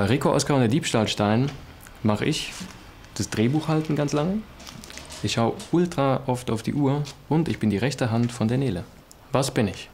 Bei Rico Oskar und der Diebstahlstein mache ich das Drehbuch halten ganz lange. Ich schaue ultra oft auf die Uhr und ich bin die rechte Hand von der Nele. Was bin ich?